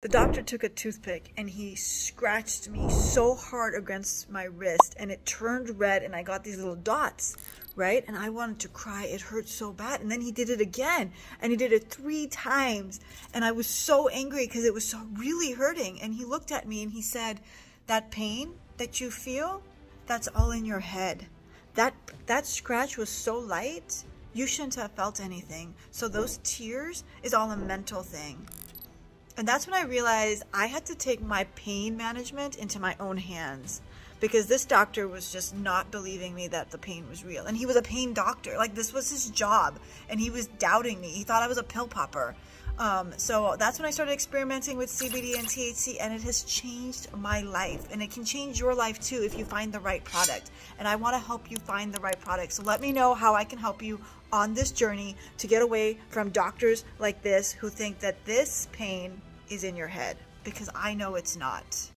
The doctor took a toothpick and he scratched me so hard against my wrist and it turned red and I got these little dots, right? And I wanted to cry. It hurt so bad. And then he did it again and he did it three times. And I was so angry because it was so really hurting. And he looked at me and he said, that pain that you feel, that's all in your head. That, that scratch was so light, you shouldn't have felt anything. So those tears is all a mental thing. And that's when I realized I had to take my pain management into my own hands because this doctor was just not believing me that the pain was real. And he was a pain doctor. Like this was his job. And he was doubting me. He thought I was a pill popper. Um, so that's when I started experimenting with CBD and THC and it has changed my life and it can change your life too if you find the right product. And I want to help you find the right product. So let me know how I can help you on this journey to get away from doctors like this who think that this pain is in your head because I know it's not.